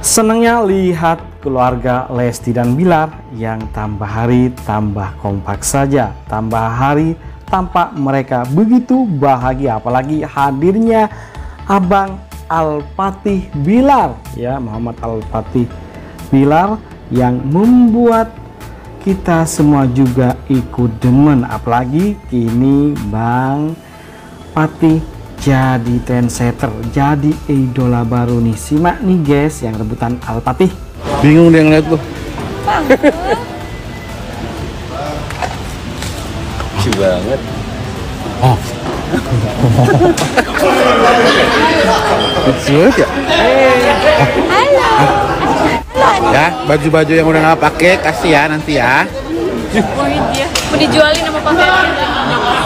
Senangnya lihat keluarga Lesti dan Bilar yang tambah hari tambah kompak saja. Tambah hari tampak mereka begitu bahagia apalagi hadirnya Abang Al-Fatih Bilar ya Muhammad Al-Fatih Bilar yang membuat kita semua juga ikut demen apalagi kini Bang Fatih jadi trendsetter, jadi idola baru nih. Simak nih guys yang rebutan Alpatih. Bingung dia ngeliat lu. Lucu banget. Oh. Lucu banget ya? Halo. Ya, baju-baju yang udah nggak pakai kasih ya nanti ya. Oh iya, mau dijualin sama pakaiannya.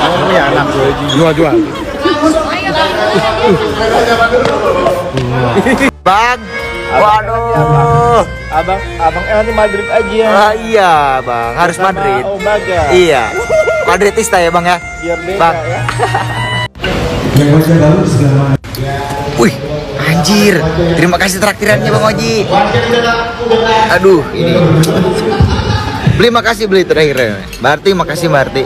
Oh, ya anak jual-jual. Bang. Waduh. Abang, abang eh nanti Madrid aja. Ah, iya, Bang. Harus Sama Madrid. Obaga. Iya. Madridista ya, Bang ya? Biar beda Bang. ya. Wih, anjir. Terima kasih traktirannya Bang Oji. Aduh, ini. Beli makasih beli terakhir. Berarti makasih Berarti.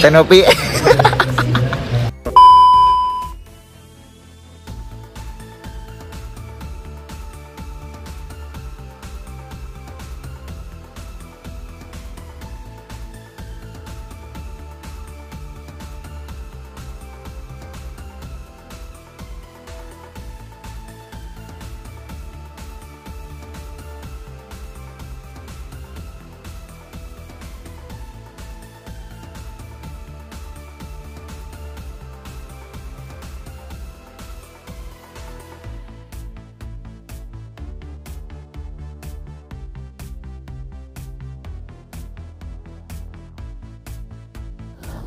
Tenopi.